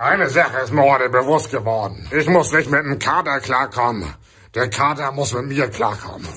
Eine Sache ist mir heute bewusst geworden. Ich muss nicht mit dem Kater klarkommen. Der Kater muss mit mir klarkommen.